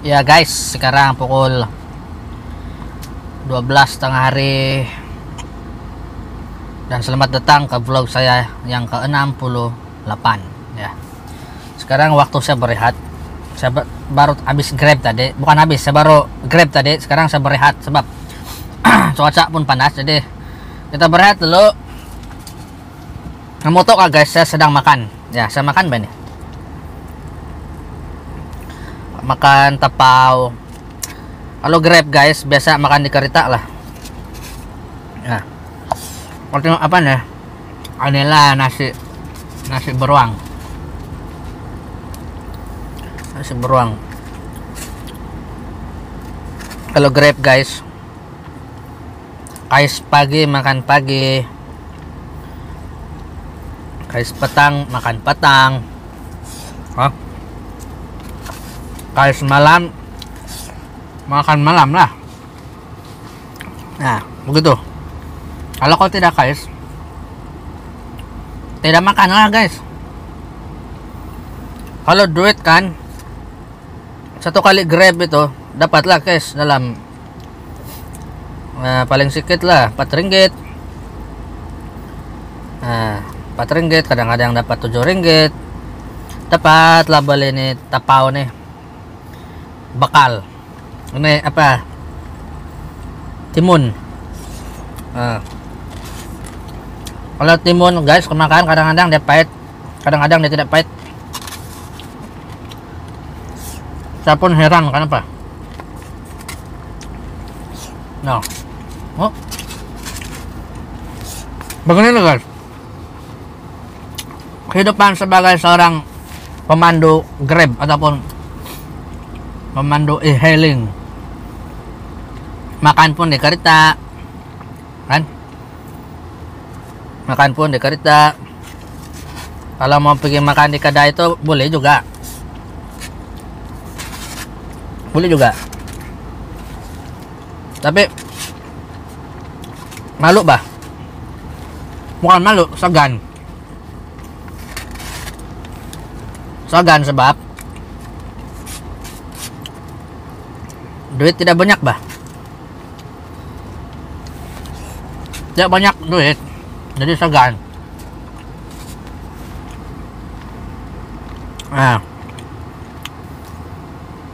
Ya guys, sekarang pukul 12 tengah hari dan selamat datang ke vlog saya yang ke-68 ya. Sekarang waktu saya berehat. Saya ba- baru habis grab tadi, bukan habis, saya baru grab tadi. Sekarang saya berehat sebab cuaca pun panas jadi kita berehat dulu. Kamu tahu guys, saya sedang makan. Ya, saya makan ba nih? Makan tapau. Kalau grab guys biasa makan di kereta lah. Ya. Waktu apa nih? Inilah nasi nasi beruang. Nasi beruang. Kalau grab guys kais pagi makan pagi. Kais petang makan petang. Hah? Kais malam makan malam lah. Nah begitu. Kalau kau tidak kais tidak makan lah guys. Kalau duit kan satu kali grab itu dapatlah guys dalam nah, paling sedikit lah 4 ringgit. Nah 4 ringgit kadang-kadang dapat 7 ringgit. Dapat lah beli ini tapau nih bakal ini apa? Timun. Ah. kalau timun guys kemakan kadang-kadang dia pahit. Kadang-kadang dia tidak pahit. Saya pun heran kenapa? No oh. Begini guys. Kehidupan sebagai seorang pemandu grab ataupun memandu e-hailing. Makan pun di kereta kan? Makan pun di kereta kalau mau pergi makan di kedai itu boleh juga. Boleh juga. Tapi malu bah. Bukan malu segan. Segan sebab duit tidak banyak bah. Tidak banyak duit jadi segan nah.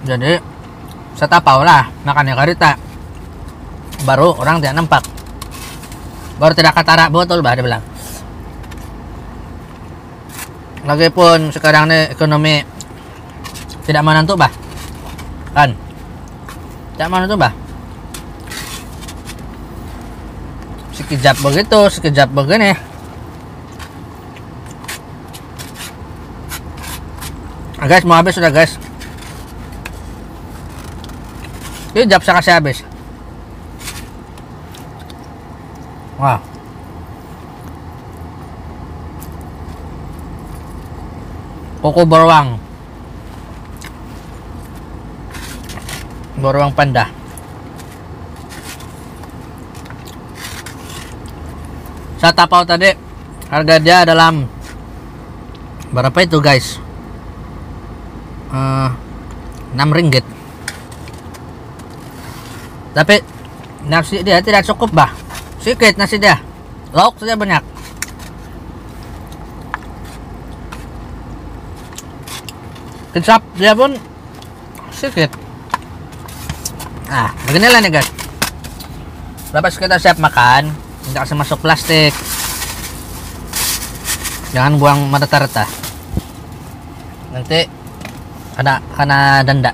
Jadi saya lah makannya karita baru orang tidak nampak. Baru tidak katara botol bah dia bilang. Lagipun sekarang ini ekonomi tidak menentu bah. Kan Cak mana tuh, Bah? Sekejap begitu, sekejap begini. Ah, guys, mau habis sudah, guys. Sekejap saya kasih habis. Wah. Koko beruang. Beruang panda. Saya tapau tadi harga dia dalam berapa itu guys? Eh, 6 ringgit. Tapi nasi dia tidak cukup bah. Sedikit nasi dia. Lauk saja banyak. Kecap dia pun sedikit. Nah, beginilah nih guys. Lepas kita siap makan, tidak kasih masuk plastik. Jangan buang merata-rata. Nanti kena kena denda.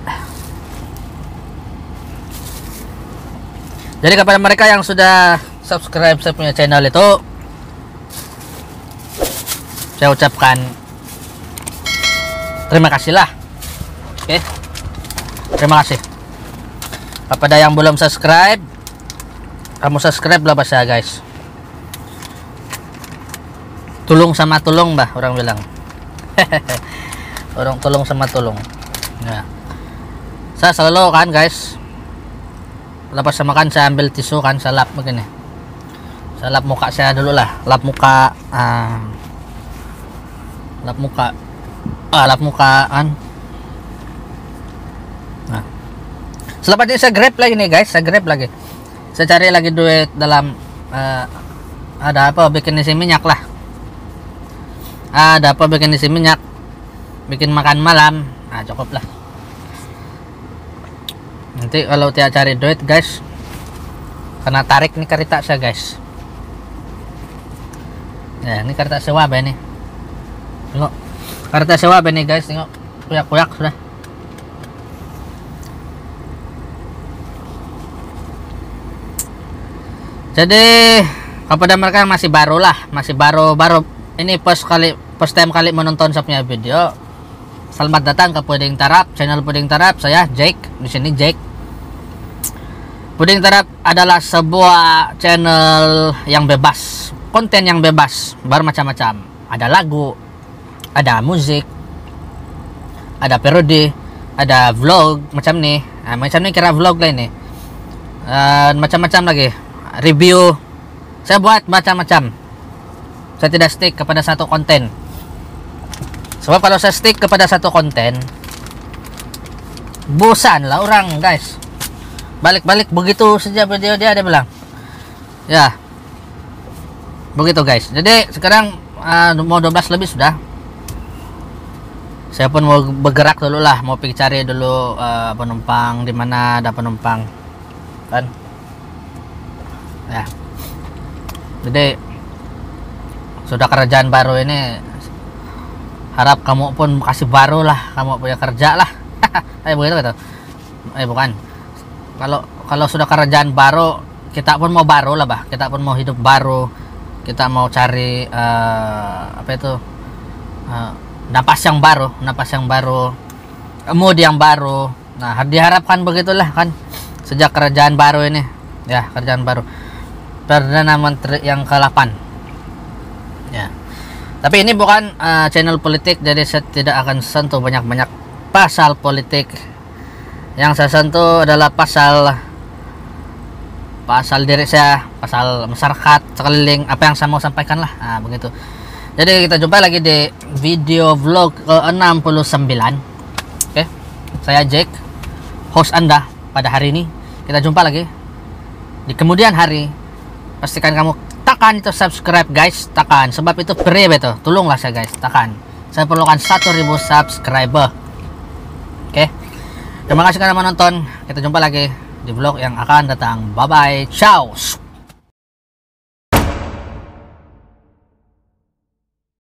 Jadi kepada mereka yang sudah subscribe saya punya channel itu, saya ucapkan terima kasih lah. Oke, terima kasih kepada yang belum subscribe? Kamu subscribe lah saya guys. Tulung sama tulung bah orang bilang. Orang tulung sama tulung. Ya. Saya selalu kan guys. Lepas saya makan saya ambil tisu kan saya lap begini. Saya lap muka saya dulu lah. Lap muka ah, lap muka ah, lap muka kan nah selepas ini saya grab lagi nih guys. Saya grab lagi. Saya cari lagi duit dalam uh, ada apa? Bikin isi minyak lah. Ada apa bikin isi minyak? Bikin makan malam. Nah cukup lah. Nanti kalau tiap cari duit guys kena tarik nih kereta saya guys. Ya ini kereta sewa ini tengok. Kereta sewa ini guys. Tengok. Kuyak-kuyak sudah jadi kepada mereka yang masih baru lah masih baru baru ini first kali first time kali menonton saya punya video. Selamat datang ke Puding Tarap channel Puding Tarap. Saya Jake di sini Jake. Puding Tarap adalah sebuah channel yang bebas konten yang bebas bermacam-macam. Ada lagu ada musik ada parodi ada vlog macam nih nah, macam nih kira vlog lah ini. Uh, macam-macam lagi review. Saya buat macam-macam. Saya tidak stick kepada satu konten. Sebab kalau saya stick kepada satu konten bosan lah orang guys. Balik-balik begitu saja video dia ada bilang. Ya. Begitu guys. Jadi sekarang uh, mau 12 lebih sudah. Saya pun mau bergerak dulu lah. Mau cari dulu uh, penumpang di mana ada penumpang. Kan ya. Jadi sudah kerjaan baru ini harap kamu pun kasih baru lah kamu punya kerja lah. Eh begitu gitu eh bukan. Kalau kalau sudah kerjaan baru kita pun mau baru lah bah. Kita pun mau hidup baru. Kita mau cari uh, apa itu? Uh, napas yang baru napas yang baru mood yang baru. Nah diharapkan begitulah kan sejak kerajaan baru ini. Ya kerajaan baru Perdana Menteri yang ke-8 ya. Tapi ini bukan uh, channel politik jadi saya tidak akan sentuh banyak-banyak pasal politik. Yang saya sentuh adalah pasal pasal diri saya pasal masyarakat sekeliling apa yang saya mau sampaikan lah. Nah, begitu. Jadi kita jumpa lagi di video vlog ke-69. Oke saya Jack host anda pada hari ini. Kita jumpa lagi di kemudian hari pastikan kamu tekan itu subscribe guys. Tekan sebab itu free betul tolonglah saya guys. Tekan. Saya perlukan 1000 subscriber. Oke. Terima kasih karena menonton. Kita jumpa lagi di vlog yang akan datang. Bye bye ciao